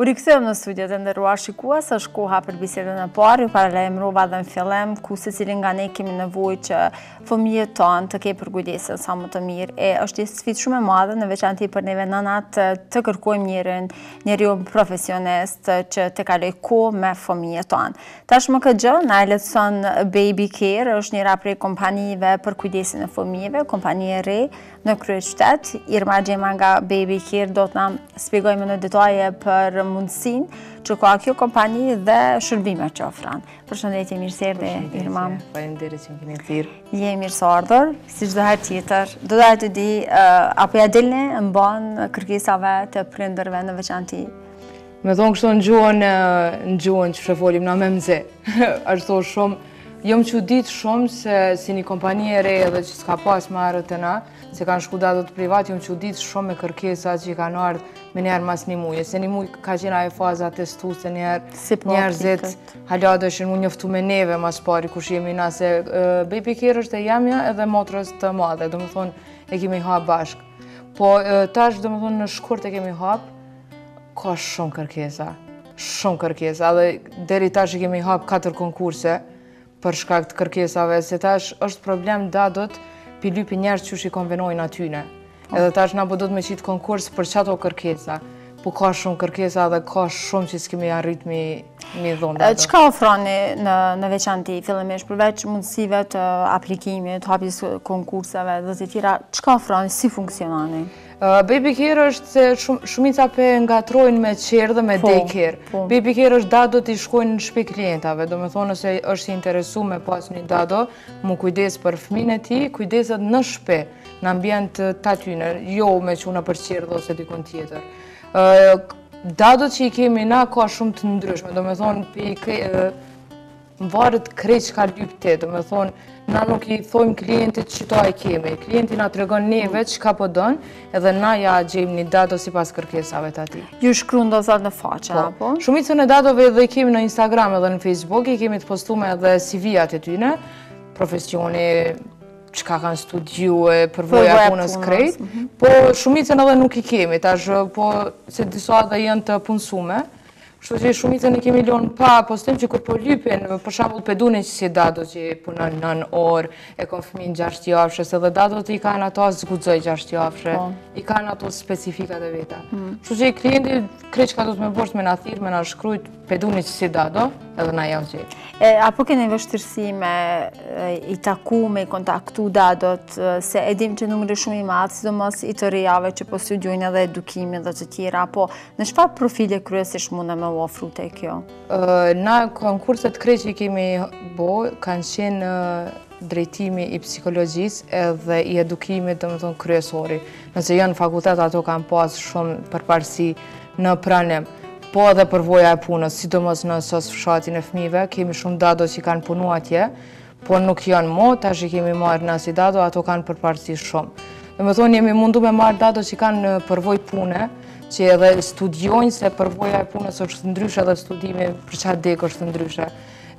U rikthyem në studio të nderuar shikues, është koha për bisedën e parë, ju paralajmërova dhe në fillim, ku secili nga ne kemi nevojë që fëmijët tanë të kenë përkujdesjen sa më të mirë. E është një sfidë shumë e madhe në veçanti për neve nënat të kërkojmë njerin, njeriun profesionist që të kalojë kohë me fëmijët tanë. Tashmë këtë gjë na e lehtëson Baby Care është njëra prej kompanive për kujdesin e fëmijëve, kompani e re, në kryeqytet. Irma Xhema nga Baby Care do të na spjegojë më në detaje për mundësinë që ka kjo kompani dhe shërbimet që ofron. Përshëndetje, mirë se erdhe Irma. Faleminderit që më keni thirr. Je e mirëseardhur, si çdo herë tjetër. Do doja të di a po ia dilni mbanë kërkesave të prindërve në veçanti. Me thonë kështu në gjuhën, në gjuhën qysh e folim na, memzi. është thonë shumë, jom çuditë shumë se si një kompani e re edhe që s'ka pas ma herët te na, se kanë shku dadot privat, jom çuditë shumë me kërkesa që i kanë ardhë menjëherë mas një muji. Se një muj ka qenë ajo faza testuse, njerëzit po, njerëzit hala deshën me u njoftu me neve ma s'pari, kush jemi na se baby care është e jemja edhe motrës të madhe, domethonë e kemi hapë bashkë. Po tash domethonë në shkurt e kemi hapë, Ka shumë kërkesa, shumë kërkesa, dhe deri tash i kemi hapë katër konkurse për shkak të kërkesave, se tash është problem dadot po i lypin njerëz qysh i konvenojnë atyne. Po. Edhe tash na po duhet me qitë konkurs për qato kërkesa, po ka shumë kërkesa dhe ka shumë që s'kemi arrit me ju dhonë dado. Çka ofroni në veçanti, fillimisht, përveç mundësive të aplikimit, hapjes konkurseve dhe të tjera, çka ofroni, si funksiononi? Baby care është se shumica po e ngatrrojnë me çerdhe, me po, daycare. Po. Baby care është dadot i shkojnë në shpi klientave, domethonë nëse është i interesum me pas një dado, me u kujdes për fmijën e tij, kujdeset në shpi, në ambient të atyne, jo me çu nëpër çerdhe ose dikun tjetër. Dado që i kemi na ka shumë të ndryshme, domethonë pi Më varet krejt çka lyp ti, domethonë, na nuk i thojmë klientit qeto i kemi. Klienti na tregon neve çka po don, po edhe na ja gjejmë një dado sipas kërkesave të atij. Ju shkrun ndoshta në faqe, po. apo? Shumicën e dadove edhe i kemi në Instagram edhe në Facebook, i kemi të postume edhe CV-at e tyne, profesioni, çka kanë studiu e përvoja punës krejt, mhm. po shumicën edhe nuk i kemi, tash po se disa edhe janë të punësume, Kështu që shumicën e kemi lonë pa postim që kur po lypin, për shembull pe du ni qësi dado që i punon nën orë, e kom fëminë gjashtë javësh, se dhe dadot i kanë ato s'guxoj gjashtë javësh, po. i kanë ato specifikat e veta. Hmm. Kështu që klienti krejt çka duhet me bo është me na thirrë, me na shkrujt pe du ni qësi dado, edhe na jau gjejmë. E, a po keni vështirësi me i taku, me i kontaktu dadot, se e dimë që numri shumë i madh, sidomos i të rejave që po studiojnë edhe edukimin dhe të tjera, apo Në çfarë profile kryesisht munden me u afru te kjo? Na konkurset krejt që i kemi bo, kanë qenë drejtimi i psikologjisë edhe i edukimit domethonë kryesori. Nëse janë fakultet, ato kanë pas shumë përparësi në pranim. Po edhe përvoja e punës, sidomos në SOS Fshatin e fmive, kemi shumë dado që kanë punu atje, Po nuk janë mo, tash i kemi marrë na si dado, ato kanë përparësi shumë. Domethonë, jemi mundu me marrë dado që kanë përvojë pune, që edhe studiojnë se përvoja e punës është ndryshe dhe studimi për qat degë është ndryshe.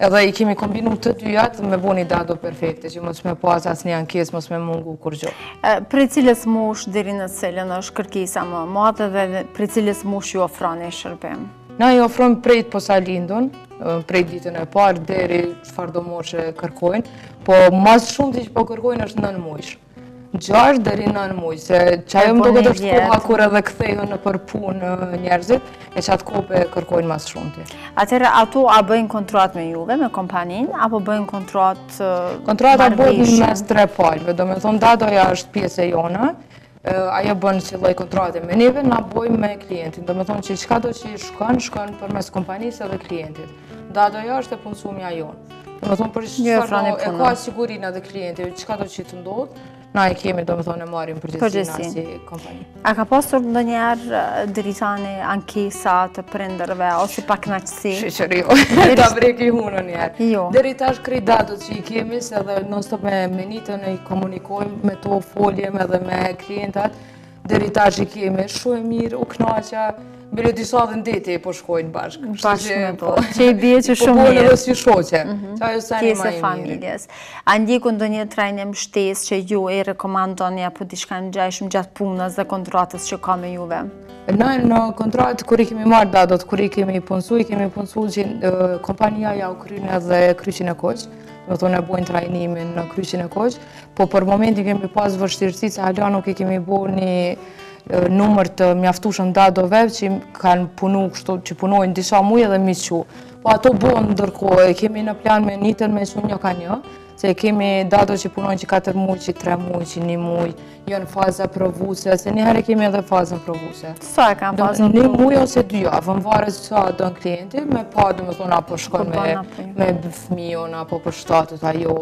Edhe i kemi kombinu të dyjat me bo një dado perfekte, që mos me pas asnjë ankesë, mos me mungu kurgjo. Prej cilës moshë deri në cilën është kërkesa më e madhe dhe prej cilës moshë ju ofroni shërbim? Na i ofrojmë prej t'posalindun, prej ditën e parë deri çfarëdo moshe kërkojnë, po ma së shumti që po kërkojnë është nën mujsh. Gjashtë deri nën mujsh, se qajo më doket është koha kur edhe kthehen nëpër punë njerëzit, e qat kohë pe kërkojnë ma së shumti. Atëherë ato a bëjnë kontratë me juve, me kompaninë, apo bëjnë kontratë, marrëveshje? Kontrata bohet mes tre palve, domethonë dadoja është pjesë e jona, ajo bën një lloj kontrate me neve, na bojmë me klientin. Domethonë që çkado që i shkon, shkon përmes kompanisë edhe klientit. Dadoja është e punësumja jonë. Domethonë për një frane punë. E ka sigurinë edhe klienti, çkado që të ndodhë, na e kemi domethonë e marrim përgjegjësinë si kompani. A ka pasur ndonjëherë deri tani ankesa të prindërve, ose pakëna Si? Shyqyr, ta preki hunën njëherë. Jo. Deri tash krejt dadot që i kemi, se dhe non stop me menitën e i komunikojmë, me to folim edhe me klientat, deri tash i kemi shumë mirë, u knaqa, bile disa edhe n'deti po shkojnë bashkë. Bashkë me to, po. që i bje që shumë mirë. Po bojnë dhe si shoqe, mhm. që ajo sa një ma i mirë. A ndjek ndonjë trajnim shtesë që ju e rekomandoni apo diçka të ngjashme gjatë punës dhe kontratës që ka me juve? Na në kontratë, kur i kemi marrë dadot, kur i kemi punësu, i kemi punësu që kompania jau kryn edhe Kryqin e Kuq, domethonë e bojnë trajnimin në Kryqin e Kuq, po për momentin kemi pas vështirësi se hala nuk i kemi bo një numër të mjaftushëm dadove që kanë punu, kështu, që punojnë disa muj edhe me i çu. Po ato bohen ndërkohë, kemi në plan me njëtën me çu një ka një, Se e kemi dado që punojnë që 4 muaj, që 3 muaj, që 1 muaj, janë faza provuse, se një herë e kemi edhe fazën provuse. Sa e ka faza provuse? Një muaj ose 2 javë, pomvaret sa don klienti, me pa domethonë a po shkon po me, me fmiun, a po përshtatet, a jo,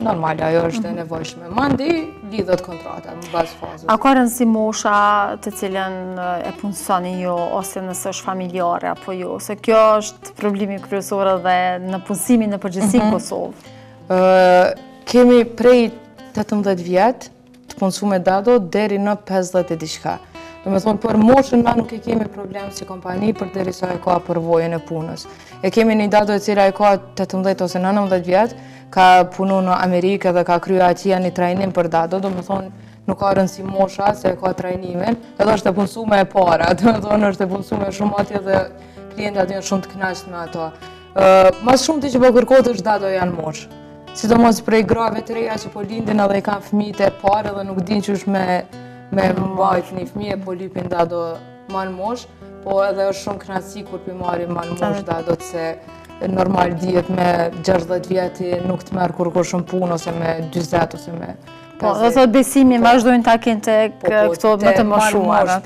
normal, ajo është e mhm. nevojshme. Mandej, lidhet kontrata, në bazë të fazës. A ka rëndësi mosha të cilën e punësoni ju, ose nëse është familjare, apo jo, se kjo është problemi kryesor edhe në punësimin në përgjithësi në mhm. Kosovë? Kemi prej 18 vjetë të punësume dado deri në 50 e diçka. Domethonë, për moshën na nuk e kemi problem si kompani përderisa e ka përvojën e punës. E kemi një dado e cila e ka 18 ose 19 vjetë, ka punu në Amerikë dhe ka kry atje një trajnim për dado, domethonë, nuk ka rëndësi mosha se e ka trajnimin, edhe është e punësume e para, domethonë është e punësume shumë atje dhe Klientat janë shumë të knaqtë me ato. Ë, ma së shumti që po kërkohet është dadoja në moshë. Sidomos prej grave të reja që po lindin edhe i kanë fëmijët e parë edhe nuk dinë qysh me e mbajtë një fëmijë, po lypin dado ma në moshë, po edhe është shumë knaqsi kur pi marrim ma në moshë dadot se normal dihet me 60 vjet nuk të merr kurkush në punë ose me 40 ose me Po, domethonë besimi, po. vazhdojnë ta kenë te po, po, këto më të moshuara.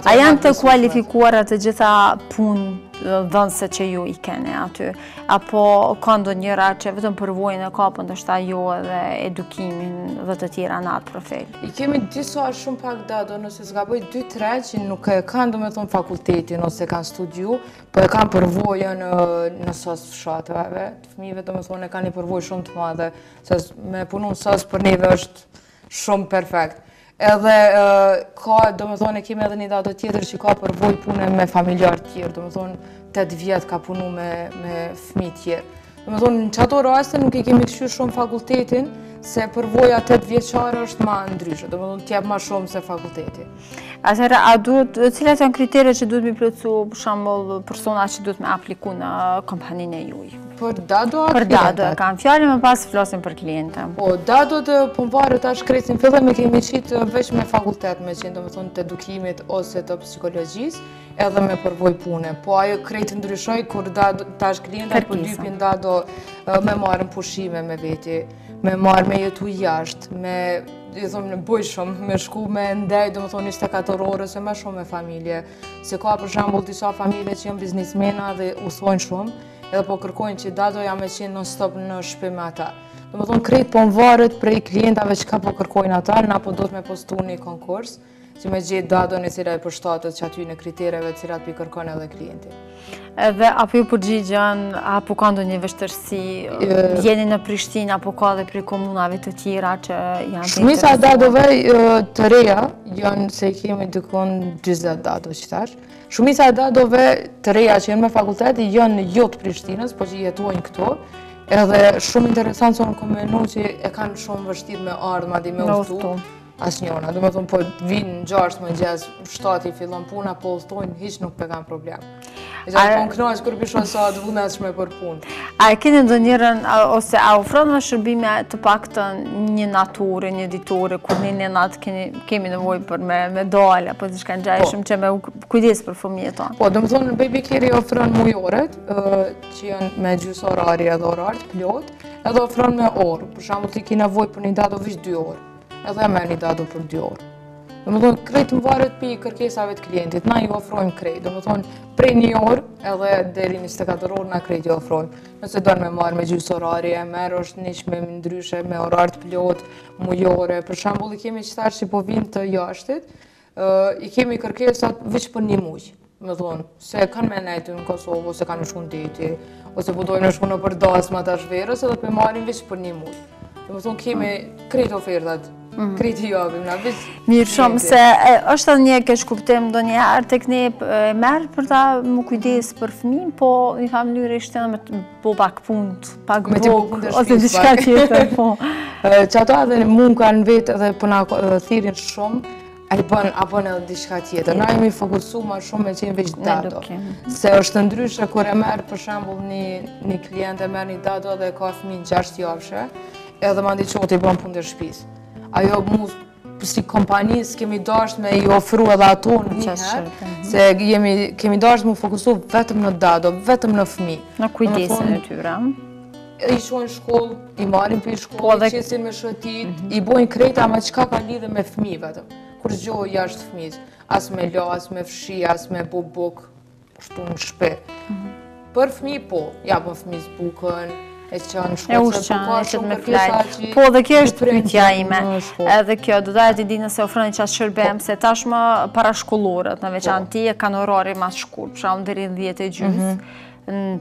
A janë të kualifikuara të gjitha punëdhënëse që ju i keni aty? Apo ka ndonjëra që vetëm përvojën e ka po ndoshta jo edhe edukimin dhe të tjera në atë profil? I kemi disa shumë pak dado, nëse s'gaboj 2-3 që nuk e kanë domethonë fakultetin ose kanë studiu, po e kanë përvojën në SOS fshatave të fëmijëve, domethonë e kanë i përvojë shumë të madhe Se me punu në SOS për neve është shumë perfekt. Edhe ka, domethonë, e kemi edhe një dado tjetër që ka përvojë pune me familjarë tjerë, domethonë, 8 vjetë ka punu me, me fmi tjerë. Domethonë, në qato raste nuk e kemi kqyr shumë fakultetin, se përvoja 8 vjeçare është ma ndryshe, domethonë, t'jep ma shumë se fakulteti. Atëherë, a duhet, cilat janë kriteret që duhet me i plotësu, për shembull, persona që duhet me apliku në kompaninë e juve? Për dado a klientat? Për dado, e kam fjalën, më pas flasim për klientët. Po, dadot pomvaret tash, se në fillim e kemi qit veç me fakultet, me qenë, domethonë, të edukimit ose të psikologjisë, edhe me përvojë pune. Po, ajo krejt ndryshoi, kur dado tash klientat, për po lypin dado me e marrë në pushime me veti. Me marrë me jetu jashtë, me, i thomë, në bujshëm, me shku me ndejt, domethonë, 24 orë e ma shumë me familje. Se ka për shembull disa familje që janë biznismena edhe udhëtojnë shumë, edhe po kërkojnë që dadoja me qenë non-stop në shpi me ata. Domethonë, krejt pomvaret prej klientave çka po kërkojnë ata, na po dojmë me postu një konkurs. Që me gjet dadon e cila i përshtatet qatyne kritereve të cilat po i kërkon edhe klienti. Edhe a po ju përgjigjen, a po ka ndonjë vështirësi, jeni në Prishtinë, apo ka dhe prej komunave të tjera që janë të interesuar? Shumica e dadove të reja, janë se i kemi dikun 20 dado qitash. Shumica e dadove të reja që janë me fakultet, janë jo të Prishtinës, po që jetojnë këtu, edhe shumë interesant se un kom menu që e kanë shumë vështir me ardhë, madje me udhtu. Asnjona, domethonë, po vijnë në gjashtë e gjysë, shtatë i fillon puna, po udhëtojnë, hiç nuk e kanë problem. E gjatë po në këna është kur pi shoh sa të vullnetshme për punë. A e kini ndonjërën, ose a ofroni shërbime të paktën njënatore, njëditore, kur një një natë kemi nevoj për me dalë, apo të shkanë gjajë po. shumë që me kujdis për fëmijët. Po, domethonë, baby care i ofron mujoret, që janë me gjysë orari edhe orar të plotë, edhe ofron me orë, për shembull ti ki nevoj për një dado veç dy orë. Edhe e merr një dado për dy orë. Domethonë, krejt mvaret prej kërkesave të klientit, na ju ofrojmë krejt. Domethonë, prej një orë edhe deri në 24 orë na krejt ju ofrojmë. Nëse don me marrë me gjysë orari, e merr, është ni çmim ndryshe, me orar të plotë, mujore. Për shambull, i kemi qitash që po vijnë të jashtit, I kemi kërkesat veç për një muj, domethonë, se kanë me nejtë në Kosovë, ose kanë me shku në deti, ose po dojnë me shku nëpër dasma tash verës, edhe po i marrim veç për një muj. Domethonë, kemi krejt ofertat, mhm. krejt i japim, na veç... Mirë shumë, se është edhe një keqkuptim, ndonjëherë te ne e merr për ta me u kujdesë për fëmin, po njëfar mënyre ishte edhe me të bo pak punët. Pak buk, ose diçka tjetër, po. Qato edhe mu m'kanë vetë edhe po na thirrin shumë, a i bën, a bën edhe diçka tjetër. Na jemi fokusu ma shumë me qenë veç dado. Se është ndryshe, kur e merr për shambull një klient e merr një dado dhe ka fëmin gjashtë javëshe, edhe ma n'di qysh t'i bën punët e shpisë. Ajo mund si kompani s'kemi dasht me i ofru edhe ato njëherë, se kemi dasht me u fokusu vetëm në dado, vetëm në fmi. Në kujdesin e tyre. I çojnë n'shkollë, i marrin prej shkollë, po i qesin me shëtit, mhm. i bojnë krejt, ama çka ka lidhe me fmi vetëm. Kurrgjo jashtë fmis, as me la, as me fshi, as me bo bukë, Kështu në shpi. Mhm. Për fmi po, ja jep fmis bukën, e çon, e ushqen, e qet me fjetë. Po dhe kjo është pytja ime, edhe kjo, do doja të di nëse ofroni qat shërbim, po. se tashmë parashkollorët, në veçanti, po, e kanë orarin ma shkurt, për shembull deri në dhjetë e gjysë, mhm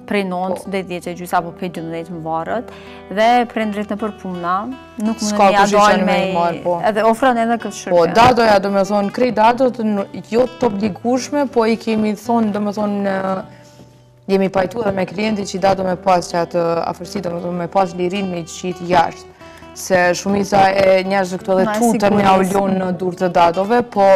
prej 9 deri 10 e gjysa apo prej 12 mvaret dhe prindërit nëpër puna Nuk më në një a dojnë me i marrë, po. Edhe ofron edhe këtë shërbim. Po, dadoja, domethonë, krejt dadot, jo të obligushme, po i kemi thonë, domethonë, jemi pajtu edhe me klienti që ni dado me pas qat afërsi, domethonë, me pas lirinë me i qitë jashtë. Se shumica e njerëzve këtu edhe tuten me jau lon në dur të dadove, po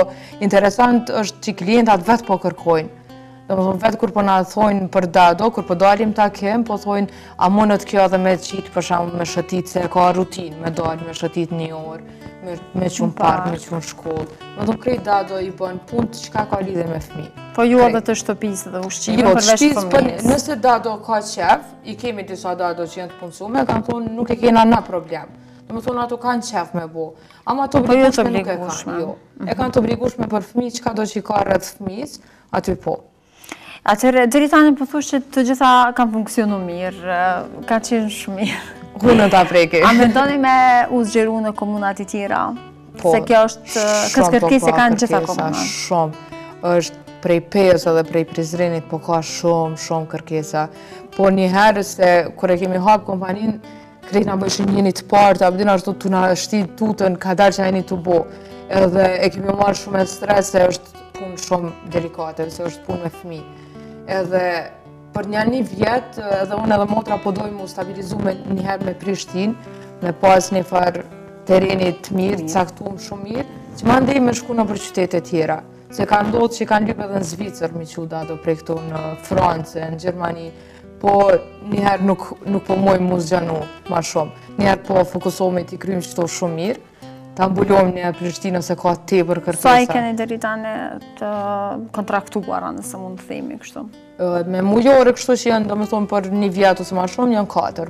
interesant është që klientat vetë po kërkojnë. Vetë kur po na thojnë për dado, kur po dalim takim, po thojnë, a mundet kjo edhe me qitë për shembull me shëtit, se ka rutinë me dalë me shëtit një orë, me çu në park, me çu në shkollë. Domethonë krejt dado i bën punët çka ka lidhje me fmi. Po jo edhe të shtëpisë dhe ushqime jo, përveç fëmijës? Jo, të shtëpisë, nëse dado ka qef, i kemi disa dado që jenë të punësume, kanë thonë nuk e kena na problem. Domethonë ato kanë qef me bo. Ama po, jo, të obligushme nuk e kanë, jo. E kanë të obligushme për fmi, çkado që i ka rreth fmisë, Aty po. Atëherë, deri tani po thush që të gjitha kanë funksionu mirë, ka qenë shumë mirë. Drunë ta preki. A mendoni me u zgjeru në komunat e tjera? Po, se kjo është, këtë kërkesë e kanë gjitha komunat. Shumë, është prej Pejës edhe prej Prizrenit, po ka shumë, shumë kërkesa. Po njëherë se, kur e kemi hapë kompaninë, Krejt na bojshin jeni të parët, a po din, ashtu tu na shti tutën, kadalë çka jeni tu bo. Edhe e kemi marrë shumë me stres, se është punë shumë delikate, se është punë me fmi. Edhe për një një vjetë, edhe unë edhe motra po dojmë m'u stabilizu njëherë me Prishtinë, me pas një farë tereni të mirë, caktum shumë mirë, që mandej me shku nëpër qytete tjera. Se ka ndodhë që kanë lypë edhe në Zvicër, me i çu dado prej këtu në Francë, në Gjermani, Po njëherë nuk po mujmë m'u zgjanu ma shumë. Njëherë po fokusohemi t'i kryjmë qëto shumë mirë. Ta mbulojmë në Prishtinë se ka tepër kërkesa. Sa i keni deri tani të kontraktuara nëse mund të themi kështu? Me mujore kështu që janë, domethonë, për një vjetë ose ma shumë, janë katër.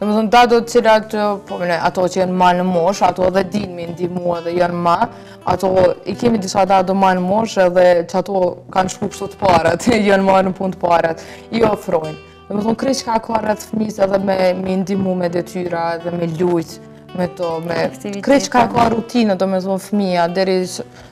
Domethonë, dado të cilat, po mëne, ato që jenë ma në moshë, ato edhe din me i ndihmu edhe jenë ma, ato i kemi disa dado ma në moshë edhe që ato kanë shku kështu të parat, jenë marrë në punë të parat, i ofrojnë. Domethonë, krejt çka ka rreth fëmisë edhe me, me i ndihmu me detyra edhe me lujt, me to, me... Krejt çka ka rutinë, domethonë, fëmija, deri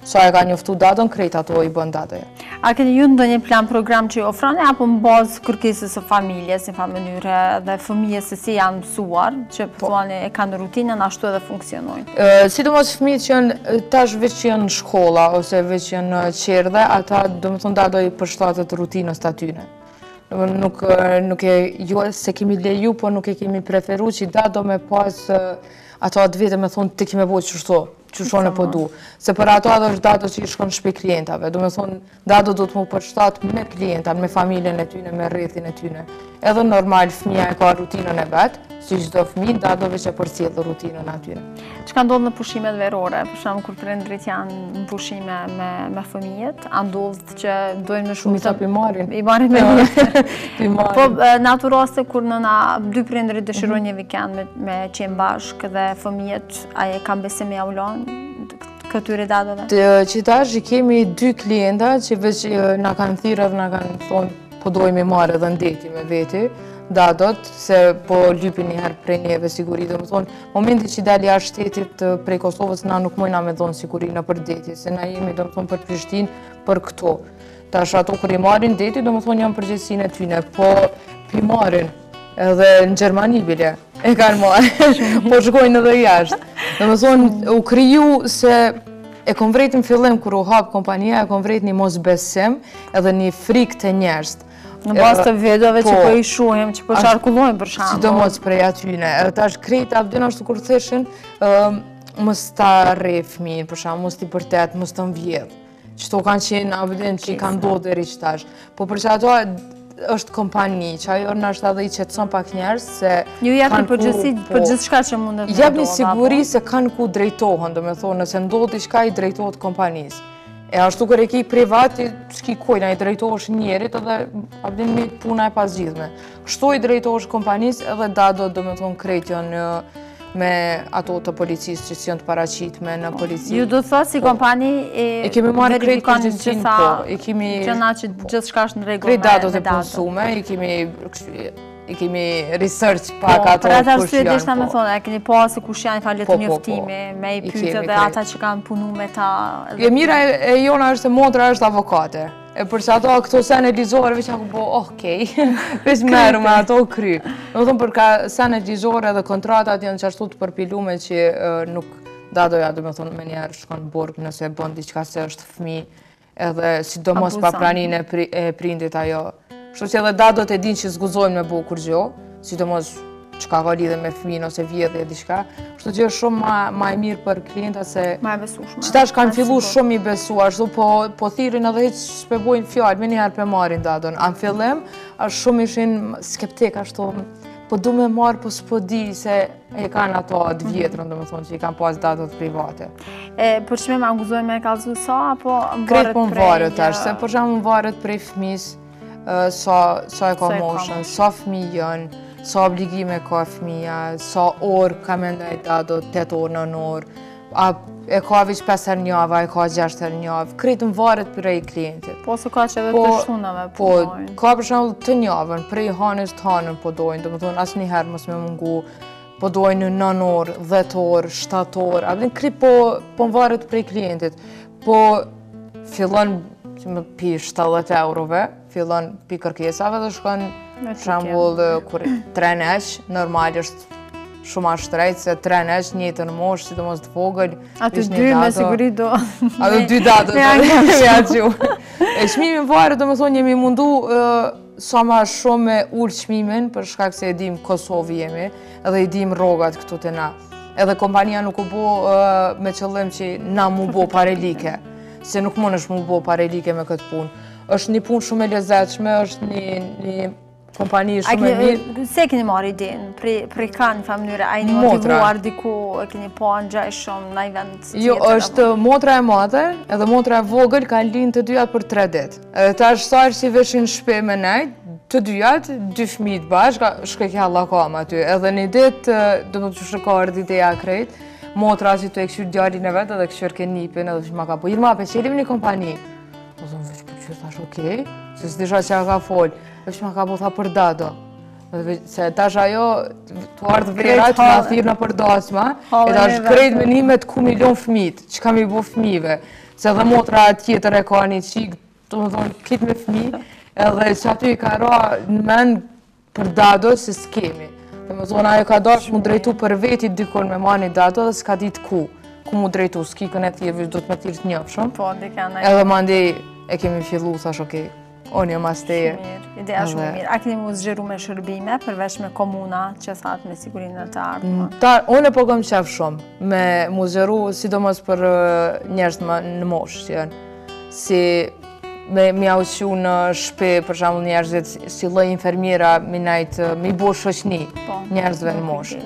Sa e ka njoftu dadën krejt ato i bën dado. A keni ju ndonjë plan program që i ofroni apo në bazë kërkesës së familjes në farë mënyre dhe fëmijës se si janë mësuar që po thuani e kanë rutinën ashtu edhe funksionojnë? Sidomos fëmijët që janë tash veç që janë në shkolla ose veç që janë në çerdhe, ata domethënë dado i përshtatet rutinës të atyre. Nuk nuk e jo se kemi leju, po nuk e kemi preferuar që dado me pas ato atë vetë me thonë ti ki me bo qështu. Qysh unë po du. Se për ato adhe është dado që i shkon shpi klientave. Domethonë, dado duhet m'u përshtat me klienta, me familjen e tyne, me rrethin e tyne. Edhe normal, fëmija e ka rutinën e vet, si çdo fmi, dado veç e përcjell rutinën e tyne. Çka ndodh në pushimet verore? Për shembull, kur prindërit janë në pushime me, me fëmijët, a ndodh që dojnë me shumë të... Shumica i marrin me vete. Po, në ato raste kur dy prindërit dëshirojnë mhm. një vikend me qenë bashkë dhe fëmijët, a kanë besim me ua lonë këtyre dadove? Qitash i kemi dy klienta që veç na kanë thirr edhe na kanë thonë po dojmë me i marrë edhe n'deti me veti, dadot, se po lypin njëherë prej neve siguri, domethonë, Momenti që dalin jashtë shtetit prej Kosovës na nuk mujna me dhonë siguri nëpër deti, se na jemi domethonë për Prishtinë për këto. Tash ato kur i marrin n'deti, domethonë janë n'përgjegjësinë e tyne, po p'i marrin edhe në Gjermani bile, e kanë marrë, po shkojnë edhe jashtë. Domethonë, u kriju se e kom vrejt në fillim kur u hapë kompania, e kom vrejt një mos besim edhe një frikë te njerëzit. Në bazë të videove që po, po i shohim, që po qarkullojnë për shambull. Sidomos prej atyne. Tash krejt, apo din qysh dikur thojshin, mos t'ma rreh fminë, për shambull, mos t'i bërtet, mos t'më vjedh. Qito kanë qenë, apo din, që i kanë do deri qitash. Po për qato është kompani, që ajo edhe i qetëson pak njerëzit, se... Ju jep përgjegjësi, po, për gjithçka që mundet me ndodh. Jep një siguri se kanë ku drejtohen, domethonë, nëse ndodh diçka i drejtohet kompanisë. E ashtu kur e ki privat, ti s'ki kujna i drejtohesh njerit edhe apo din, met puna e pazgjidhme. Kështu i drejtohesh kompanisë edhe dadot domethonë krejt jonë me ato të policisë që s'jan të paraqitme në polici. Ju domethënë si po. kompani e... I kemi marrë krejt përgjegjësinë, po. I kemi... Që na që gjithçka është në rregull me dadot. Krejt dadot e punësume, i kemi... I kemi research pak po, ato kush janë. Për atë arsye domethonë, e keni parasysh kush janë ka letë po, njoftimi, me i pyte dhe ata që kanë punu me ta. E mira e jona është se motra është avokate. E për qato këto sene ligjore, veç ajo po, okej, veç merret me ato kry. Domethonë për nga sene ligjore dhe kontratat janë qashtu të përpilume që nuk dadoja, domethonë, menjëherë shkon n'burg nëse bën diçka se është fmi Edhe sidomos pa praninë e prindit ajo. Kështu që edhe dadot e dinë që s'guxojnë me bo kurgjo, sidomos çka ka lidhje me fmin ose vjedhje diçka. Kështu që është shumë ma e mirë për klienta se... Ma e besushme. Qitash kanë fillu shumë me i besu, po, po thirrin edhe hiç s'po bojnë fjalë, menjëherë po e marrin dadon. A në fillim, është shumë ishin skeptikë, ashtu, po du me marrë, po s'po di se e kanë ato atë vjetërën, domethonë që i kanë pas dadot private. E, për çmime ma s'guxoj me kallzu sa, se po m'varet prej... Krejt varet ashtu, se për shembull varet prej fëmijës, sa, sa e ka moshën, sa fëmi janë, sa obligime ka fëmija, sa orë ka me ndejt dado 8 orë, nanë orë, a e ka veç 5 herë n'javë, e ka 6 herë n'javë, krejt m'varet prej klientit. Po, se ka që edhe po, të shunave, po, po ka për shembull tanë javën, prej hanës të hanën po dojnë, domethanë asnjëherë mos me mungu, Po dojnë 9 orë, 10 orë, 7 orë, a e din krejt po po varet prej klientit. Po fillon çmimi pi 70 eurove, fillon pi kërkesave dhe shkon për shembull kur trenesh, normal është shumë ma shtrejtë se trenesh një të në moshë, sidomos të vogël. A të dy me siguri do. A të dy dado. Me angë. E çmimi varet, domethanë, jemi mundu Sa ma shumë me ul çmimin, për shkak se e dim Kosovë jemi, edhe i dim rrogat këtu te na. Edhe kompania nuk u bo me qëllim që na m'u bo parelike, se nuk munesh m'u bo parelike me këtë punë. është një punë shumë e lezetshme, është një kompani shumë e mirë. Si e keni marrë idenë, prej kah, n'njëfarë mënyre, a jeni motivuar diku, e keni pa ngjashëm naj vend të tjetër? Jo, osht motra e madhe, edhe motra e vogël, kanë linë të dyja për tre ditë. Tash Sari si veç në shpi me nejt, të dyjat, dy fmit bashkë, shkojke hallakam aty. Edhe një dit, domethanë qysh ka ardhë ideja krejt, motra tu e kqyr djallin e vetë edhe kqyrke nipin edhe tha Maka, po thirr ma, pe çelim një kompani. Po zonë veç për qërë, thash okej, se s'disha çka ka fol, veç Maka po tha për dado. Se tash ajo, tu ardhë vera, tu na thirrë nëpër dasma, e tash krejt mendimet ku me i lon fmit, çka me i bo fmive. Se edhe motra tjetër e ka një çikë, domethonë, krejt me fmi, edhe qaty i ka ra në men për dado se s'kemi. Domethonë, ajo ka dashtë m'u drejtu për veti dikon me marrë një dado dhe s'ka ditë ku, ku m'u drejtu, s'ki kën me thirrë, veç duhet me thirrë të njofshëm. Po, edhe mandej e kemi fillu, thash, okej, Unë jam mas teje. Ideja shumë e mirë. A keni me u zgjeru me shërbime, përveç me komuna që thatë me sigurin në të ardhë? Mm, unë e po kom qejf shumë, me u zgjeru, sidomos për njerëz ma në moshë që janë. Si me ia çu në shpi, për shembull njerëzit, si lloj infermiere, me nejtë, me i bo shoqni po, njerëzve në moshë.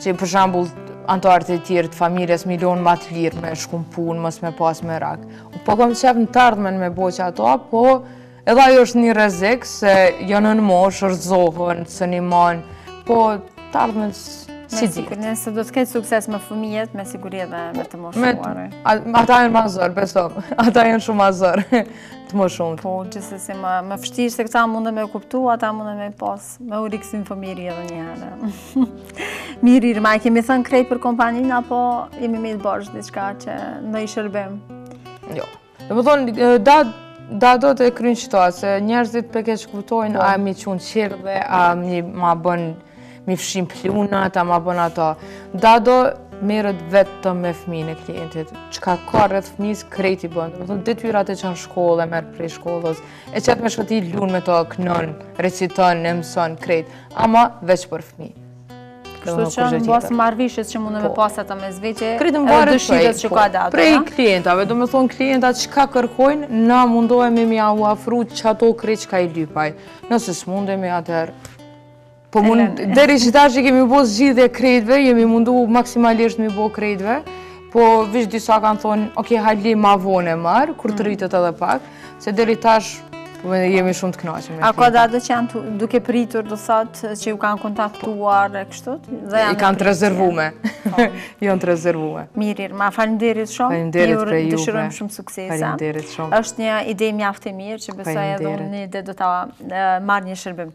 Që për shembull antarët e tjerë të familjes, me i lonë ma të lirë me shku n'punë, mos me pas merak. Po kam qejf në t'ardhmen me bo qato, po edhe ajo është një rrezik se janë në moshë, rrëzohen, senimon, po t'ardhmen s'dihet. Nëse do të ketë sukses me fëmijët, me siguri edhe me të moshuarë. Ata janë ma zor, beso, ata janë shumë ma zor, të moshumit. Po, gjithsesi më vështirë se këta mundë me kuptu, ata mundë me pas Me u rikthy në fëmijëri edhe një herë. Mirë, a e kemi thënë krejt për kompaninë, apo kemi me thënë diçka për ni shërbim? Jo. Domethonë, da, dado të kryn qeto, se njerëzit po e keqkuptojnë, po. a m'i çon n'çerdhe, a m'i ma bën, m'i fshin pluhnat, a ma bën ato. Dado merret vetëm me fmijën e klientit, çka ka rreth fëmijës, krejt i bën. Domethonë, detyrat, e çon n'shkollë, e merr prej shkollës, E qet me shëtit, lun me to, knon, reciton, e mëson, krejt, ama veç për fmi. Kështu që në bazë marrveshjes që mund me, po, pasë ata mes vete, edhe dëshirës që po. ka dado. Prej klientave, domethonë klientat çka kërkojnë, na mundohemi me jau ofru qato krejt çka i lypin. Nëse s'mundemi atëherë, Po mund, deri qetash i kemi bo zgjidhje krejtve, jemi mundu maksimalisht m'i bo krejtve, po veç disa kanë thonë, ok, hala ma vonë e marr, kur të mm. rritet edhe pak, se deri tash po, jemi shumë të knaqun. A ka dado që janë duke pritur dhe sot që ju kanë kontaktuar dhe kështu? I kanë të rezervume. Po. Janë të rezervume. Mirë, pra faleminderit shumë. Faleminderit prej juve. Dëshirojmë shumë suksese. Faleminderit shumë. Është një ide mjaft e mirë që besoj edhe unë dhe do të marr një shërbim.